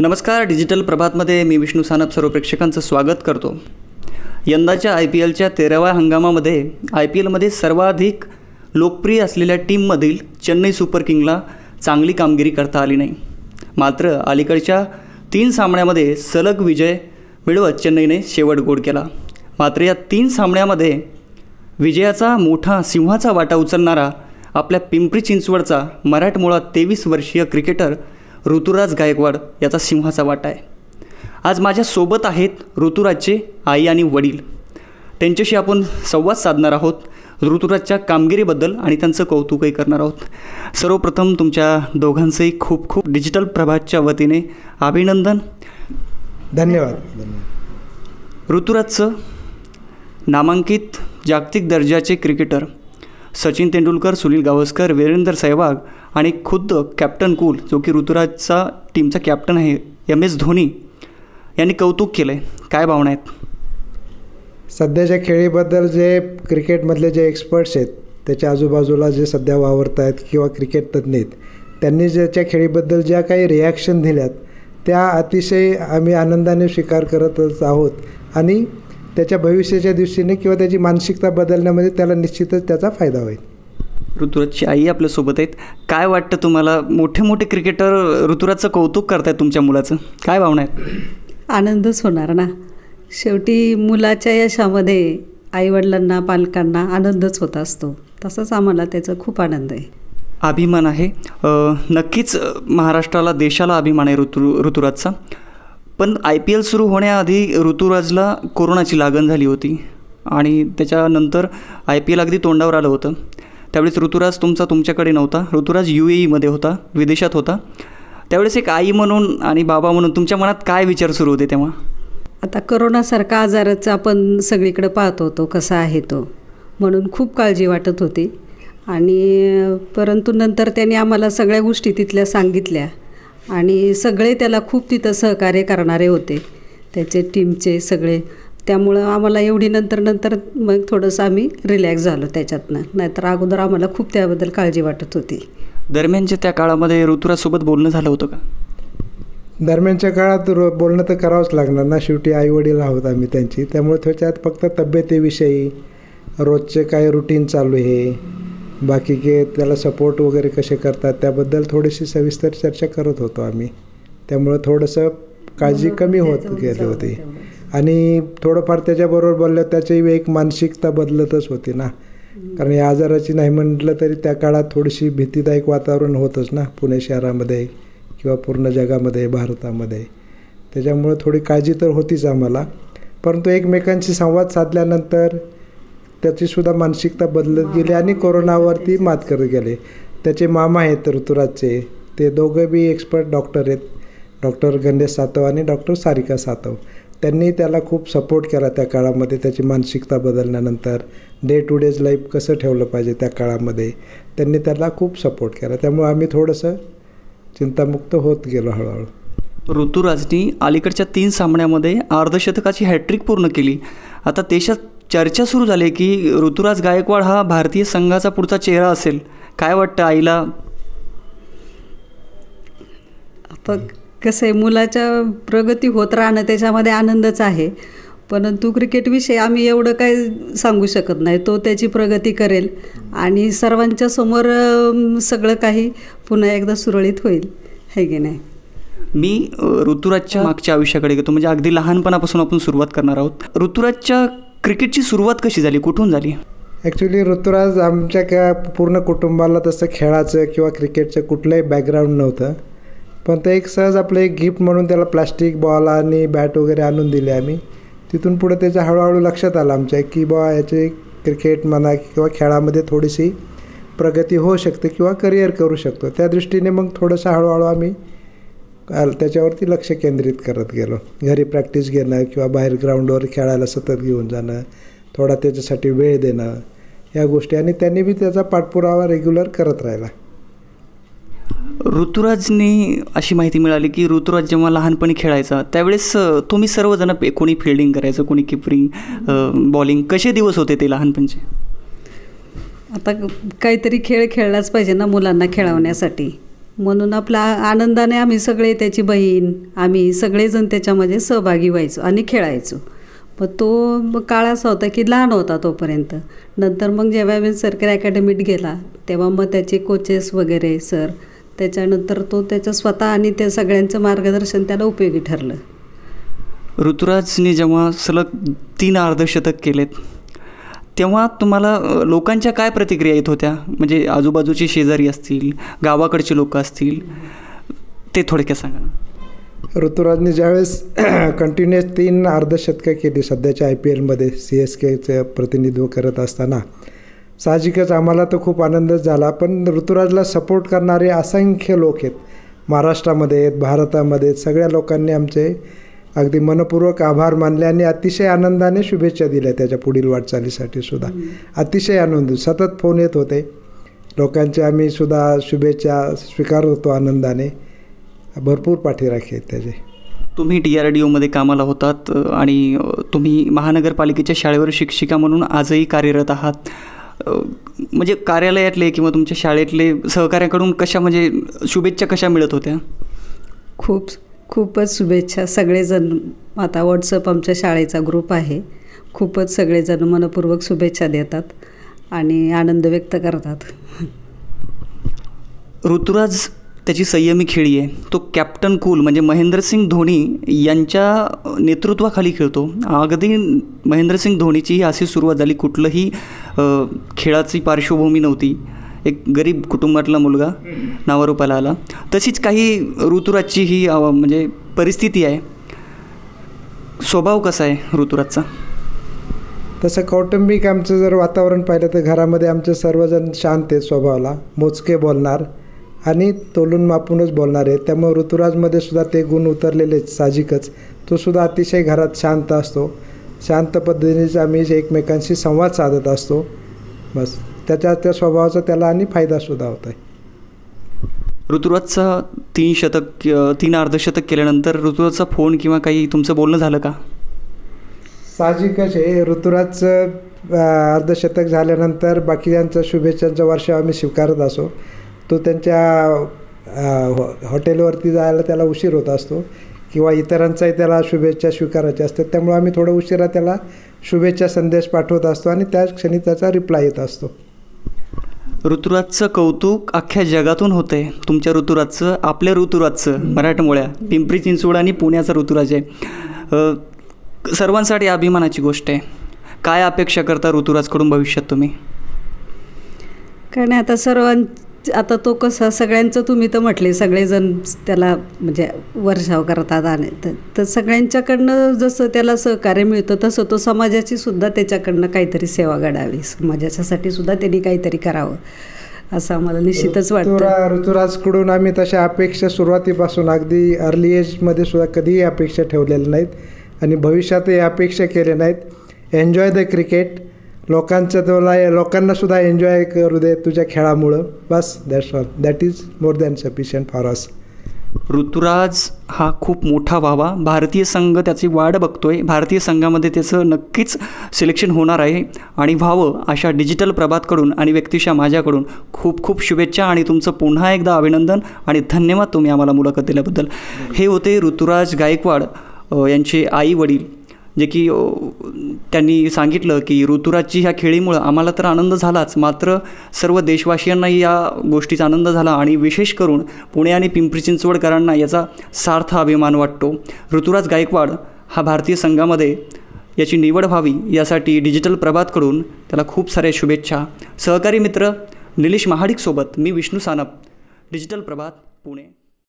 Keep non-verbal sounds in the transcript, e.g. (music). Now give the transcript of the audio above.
नमस्कार डिजिटल प्रभातमध्ये मी विष्णू सानप सर्व प्रेक्षकांचं स्वागत करतो. यंदाच्या आय पी एलच्या तेराव्या हंगामामध्ये आय पी एलमध्ये सर्वाधिक लोकप्रिय असलेल्या टीममधील चेन्नई सुपर किंगला चांगली कामगिरी करता आली नाही. मात्र अलीकडच्या तीन सामन्यामध्ये सलग विजय मिळवत चेन्नईने शेवट गोड केला. मात्र या तीन सामन्यामध्ये विजयाचा मोठा सिंहाचा वाटा उचलणारा आपल्या पिंपरी चिंचवडचा मराठमोळा तेवीस वर्षीय क्रिकेटर ऋतुराज गायकवाड याचा सिंहाचा वाटा आहे. आज माझ्यासोबत आहेत ऋतुराजचे आई आणि वडील. त्यांच्याशी आपण संवाद साधणार आहोत. ऋतुराजच्या कामगिरीबद्दल आणि त्यांचं कौतुकही करणार आहोत. सर्वप्रथम तुमच्या दोघांचंही खूप खूप डिजिटल प्रभातच्या वतीने अभिनंदन. धन्यवाद धन्यवाद. ऋतुराजचं नामांकित जागतिक दर्जाचे क्रिकेटर सचिन तेंडुलकर सुनील गावस्कर वीरेंद्र सहवाग आणि खुद्द कॅप्टन कूल जो की ऋतुराजचा टीमचा कॅप्टन आहे एम एस धोनी यांनी कौतुक केलं आहे काय भावना आहेत? सध्याच्या खेळीबद्दल जे क्रिकेटमधले जे एक्सपर्ट्स आहेत त्याच्या आजूबाजूला जे सध्या वावरत आहेत किंवा क्रिकेट तज्ज्ञ आहेत त्यांनी ज्याच्या खेळीबद्दल ज्या काही रिॲक्शन दिल्यात त्या अतिशय आम्ही आनंदाने स्वीकार करतच आहोत. आणि त्याच्या भविष्याच्या दृष्टीने किंवा त्याची मानसिकता बदलण्यामध्ये त्याला निश्चितच त्याचा फायदा होईल. ऋतुराजची आई आपल्यासोबत आहेत. काय वाटतं तुम्हाला? मोठे मोठे क्रिकेटर ऋतुराजचं कौतुक करतायत तुमच्या मुलाचं? काय भावना आहेत? आनंदच होणार ना. शेवटी मुलाच्या यशामध्ये आईवडिलांना पालकांना आनंदच होत असतो. तसंच आम्हाला त्याचा खूप आनंद आहे. अभिमान आहे. नक्कीच महाराष्ट्राला देशाला अभिमान आहे ऋतू ऋतुराजचा. पण आय पी एल सुरू होण्याआधी ऋतुराजला कोरोनाची लागण झाली होती आणि त्याच्यानंतर आय पी एल अगदी तोंडावर आलं होतं. त्यावेळेस ऋतुराज तुमचा तुमच्याकडे नव्हता. ऋतुराज यू ए ईमध्ये होता विदेशात होता. त्यावेळेस एक आई म्हणून आणि बाबा म्हणून तुमच्या मनात काय विचार सुरू होते तेव्हा? आता करोनासारखा आजारच आपण सगळीकडे पाहत होतो कसा आहे तो म्हणून खूप काळजी वाटत होती. आणि परंतु नंतर त्यांनी आम्हाला सगळ्या गोष्टी तिथल्या सांगितल्या. आणि सगळे त्याला खूप तिथं सहकार्य करणारे होते. त्याचे टीमचे सगळे. त्यामुळं आम्हाला एवढी नंतर नंतर मग थोडंसं आम्ही रिलॅक्स झालो त्याच्यातनं. नाहीतर अगोदर आम्हाला खूप त्याबद्दल काळजी वाटत होती. दरम्यानच्या त्या काळामध्ये ऋतुराजसोबत बोलणं झालं होतं का? दरम्यानच्या काळात रो बोलणं तर करावंच लागणार ना. शेवटी आईवडील आहोत आम्ही त्यांची. त्यामुळे त्याच्यात फक्त तब्येतीविषयी रोजचे काय रुटीन चालू आहे. बाकी के त्याला सपोर्ट वगैरे कसे करतात त्याबद्दल थोडीशी सविस्तर चर्चा करत होतो आम्ही. त्यामुळं थोडंसं काळजी कमी होत गेली होती. आणि थोडंफार त्याच्याबरोबर बोललं त्याची एक मानसिकता बदलतच होती ना. कारण या आजाराची नाही म्हटलं तरी त्या काळात थोडीशी भीतीदायक वातावरण होतंच ना पुणे शहरामध्ये किंवा पूर्ण जगामध्ये भारतामध्ये. त्याच्यामुळं थोडी काळजी तर होतीच आम्हाला. परंतु एकमेकांशी संवाद साधल्यानंतर त्याचीसुद्धा मानसिकता बदलत गेली आणि कोरोनावरती मात करत गेले. त्याचे मामा आहेत ऋतुराजचे. ते दोघं बी एक्सपर्ट डॉक्टर आहेत. डॉक्टर गणेश सातव आणि डॉक्टर सारिका सातव. त्यांनी त्याला खूप सपोर्ट केला त्या काळामध्ये त्याची मानसिकता बदलल्यानंतर. डे टू डेज लाईफ कसं ठेवलं पाहिजे त्या काळामध्ये? त्यांनी त्याला खूप सपोर्ट केला. त्यामुळे आम्ही थोडंसं चिंतामुक्त होत गेलो हळूहळू. ऋतुराजनी अलीकडच्या तीन सामन्यामध्ये अर्धशतकाची हॅट्रिक पूर्ण केली. आता देशात चर्चा सुरू झाली की ऋतुराज गायकवाड हा भारतीय संघाचा पुढचा चेहरा असेल. काय वाटतं आईला? पण कसं आहे मुलाच्या प्रगती होत राहणं त्याच्यामध्ये आनंदच आहे. परंतु क्रिकेटविषयी आम्ही एवढं काही सांगू शकत नाही. तो त्याची प्रगती करेल आणि सर्वांच्या समोर सगळं काही पुन्हा एकदा सुरळीत होईल. है की नाही? मी ऋतुराजच्या मागच्या आयुष्याकडे घेतो म्हणजे अगदी लहानपणापासून आपण सुरुवात करणार आहोत. ऋतुराजच्या क्रिकेटची सुरुवात कशी झाली? कुठून झाली? ॲक्च्युली ऋतुराज आमच्या का पूर्ण कुटुंबाला तसं खेळाचं किंवा क्रिकेटचं कुठलंही बॅकग्राऊंड नव्हतं. पण ते एक सहज आपलं एक गिफ्ट म्हणून त्याला प्लास्टिक बॉल आणि बॅट वगैरे आणून दिले आम्ही. तिथून पुढे त्याच्या हळूहळू लक्षात आलं आमच्या की बा याचे क्रिकेट म्हणा किंवा खेळामध्ये थोडीशी प्रगती होऊ शकते किंवा करिअर करू शकतो. त्या दृष्टीने मग थोडंसं हळूहळू आम्ही त्याच्यावरती लक्ष केंद्रित करत गेलो. घरी प्रॅक्टिस घेणं किंवा बाहेर ग्राउंडवर खेळायला सतत घेऊन जाणं थोडा त्याच्यासाठी वेळ देणं या गोष्टी. आणि त्यांनी बी त्याचा पाठपुरावा रेग्युलर करत राहिला. ऋतुराजनी अशी माहिती मिळाली की ऋतुराज जेव्हा लहानपणी खेळायचा त्यावेळेस तुम्ही सर्वजण पे कोणी फिल्डिंग करायचं कोणी किपरिंग बॉलिंग कसे दिवस होते ते लहानपणचे? आता काहीतरी खेळ खेळलाच पाहिजे ना मुलांना खेळवण्यासाठी. म्हणून आपला आनंदाने आम्ही सगळे त्याची बहीण आम्ही सगळेजण त्याच्यामध्ये सहभागी व्हायचो आणि खेळायचो. मग तो काळ असा होता की लहान होता तोपर्यंत. नंतर मग जेव्हा मी सरकारी अकॅडमीत गेला तेव्हा मग त्याचे कोचेस वगैरे सर त्याच्यानंतर तो त्याचं स्वतः आणि त्या सगळ्यांचं मार्गदर्शन त्याला उपयोगी ठरलं. ऋतुराजने जेव्हा सलग तीन अर्धशतक केलेत तेव्हा तुम्हाला लोकांच्या काय प्रतिक्रिया येत होत्या? म्हणजे आजूबाजूचे शेजारी असतील गावाकडचे लोक असतील ते थोडक्यात सांगा ना. ऋतुराजने ज्यावेळेस (clears throat) कंटिन्युअस तीन अर्धशतकं केली सध्याच्या आय पी एलमध्ये सी एस केचं प्रतिनिधित्व करत असताना साहजिकच आम्हाला तर खूप आनंदच झाला. पण ऋतुराजला सपोर्ट करणारे असंख्य लोक आहेत. महाराष्ट्रामध्ये आहेत भारतामध्ये आहेत सगळ्या लोकांनी आमचे अगदी मनपूर्वक आभार मानले आणि अतिशय आनंदाने शुभेच्छा दिल्या त्याच्या पुढील वाटचालीसाठी सुद्धा. अतिशय आनंद सतत फोन येत होते. लोकांचे आम्ही सुद्धा शुभेच्छा स्वीकारत होतो आनंदाने. भरपूर पाठीराखी आहेत त्याचे. तुम्ही डी आर डी ओमध्ये कामाला होतात आणि तुम्ही महानगरपालिकेच्या शाळेवर शिक्षिका म्हणून आजही कार्यरत आहात. म्हणजे कार्यालयातले किंवा तुमच्या शाळेतले सहकार्याकडून कशा म्हणजे शुभेच्छा कशा मिळत होत्या? खूप खूपच शुभेच्छा सगळेजण. आता व्हॉट्सअप आमच्या शाळेचा ग्रुप आहे. खूपच सगळेजण मनपूर्वक शुभेच्छा देतात आणि आनंद व्यक्त करतात. ऋतुराज त्याची संयमी खेळी आहे. तो कॅप्टन कूल म्हणजे महेंद्रसिंग धोनी यांच्या नेतृत्वाखाली खेळतो. अगदी महेंद्रसिंग धोनीची ही अशी सुरुवात झाली कुठलंही खेळाची पार्श्वभूमी नव्हती. एक गरीब कुटुंबातला मुलगा नावारूपाला आला. तशीच काही ऋतुराजची ही म्हणजे परिस्थिती आहे. स्वभाव कसा आहे ऋतुराजचा? तसं कौटुंबिक आमचं जर वातावरण पाहिलं तर घरामध्ये आमचे सर्वजण शांत आहेत स्वभावाला. मोजके बोलणार आणि तोलून मापूनच बोलणार आहे त्यामुळे ऋतुराजमध्ये सुद्धा ते गुण उतरलेले आहेत साहजिकच. तो सुद्धा अतिशय घरात शांत असतो. शांत पद्धतीनेच आम्ही एकमेकांशी संवाद साधत असतो. बस. त्याच्या त्या स्वभावाचा त्याला आणि फायदासुद्धा होत आहे ऋतुराजचा तीन शतक तीन अर्धशतक केल्यानंतर ऋतुराजचा फोन किंवा काही तुमचं बोलणं झालं का? साहजिकच आहे. ऋतुराजचं अर्धशतक झाल्यानंतर बाकीच्यांचा शुभेच्छांचा वर्ष आम्ही स्वीकारत असो. तो त्यांच्या अं, हॉ- हॉटेलवरती जायला त्याला उशीर होत असतो किंवा इतरांचाही त्याला शुभेच्छा स्वीकारायच्या असतात. त्यामुळे आम्ही थोडं उशिरा त्याला शुभेच्छा संदेश पाठवत असतो आणि त्याच क्षणी त्याचा रिप्लाय येत असतो. ऋतुराजचं कौतुक अख्ख्या जगातून होतं आहे तुमच्या ऋतुराजचं आपल्या ऋतुराजचं मराठमोळ्या पिंपरी चिंचवड आणि पुण्याचा ऋतुराज आहे. सर्वांसाठी अभिमानाची गोष्ट आहे. काय अपेक्षा करता ऋतुराजकडून भविष्यात तुम्ही? कारण आता सर्वां आता तो कसा सगळ्यांचं तुम्ही तर म्हटले सगळेजण त्याला म्हणजे वर्षाव करतात आणि त- तर सगळ्यांच्याकडनं जसं त्याला सहकार्य मिळतं तसं तो समाजाची सुद्धा त्याच्याकडनं काहीतरी सेवा घडावी. समाजाच्यासाठी सुद्धा त्यांनी काहीतरी करावं असं आम्हाला निश्चितच वाटतं. ऋतुरा ऋतुराजकडून आम्ही तशा अपेक्षा सुरुवातीपासून अगदी अर्ली एजमध्ये सुद्धा कधीही अपेक्षा ठेवलेल्या नाहीत आणि भविष्यातही अपेक्षा केल्या नाहीत. एन्जॉय द क्रिकेट लोकांचं तुला लोकांना सुद्धा एन्जॉय करू दे तुझ्या खेळामुळं. बस that's all that is more than sufficient for us Ruturaj हा खूप मोठा व्हावा भारतीय संघ त्याची वाढ बघतोय. भारतीय संघामध्ये त्याचं नक्कीच सिलेक्शन होणार आहे. आणि व्हावं अशा डिजिटल प्रभातकडून आणि व्यक्तिशा माझ्याकडून खूप खूप शुभेच्छा आणि तुमचं पुन्हा एकदा अभिनंदन आणि धन्यवाद तुम्ही आम्हाला मुलाखत दिल्याबद्दल. हे होते ऋतुराज गायकवाड यांचे आई वडील जे की त्यांनी सांगितलं की ऋतुराजची ह्या खेळीमुळं आम्हाला तर आनंद झालाच. मात्र सर्व देशवासियांनाही या गोष्टीचा आनंद झाला आणि विशेष करून पुणे आणि पिंपरी चिंचवडकरांना याचा सार्थ अभिमान वाटतो. ऋतुराज गायकवाड हा भारतीय संघामध्ये याची निवड व्हावी यासाठी डिजिटल प्रभातकडून त्याला खूप साऱ्या शुभेच्छा. सहकारी मित्र निलेश महाडिकसोबत मी विष्णू सानप. डिजिटल प्रभात पुणे.